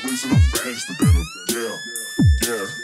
the reason I'm faster than him. Yeah, yeah.